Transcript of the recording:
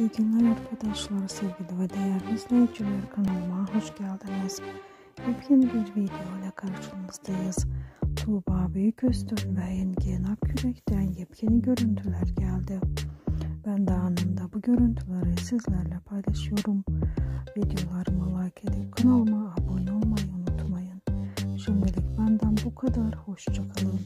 İyi günler arkadaşlar, sevgili ve değerli izleyiciler kanalıma hoş geldiniz. Yepyeni bir video ile karşınızdayız. Tuğba Büyüküstün ve Engin Akkürek'ten yepyeni görüntüler geldi. Ben de anında bu görüntüleri sizlerle paylaşıyorum. Videolarımı like edip kanalıma abone olmayı unutmayın. Şimdilik benden bu kadar. Hoşçakalın.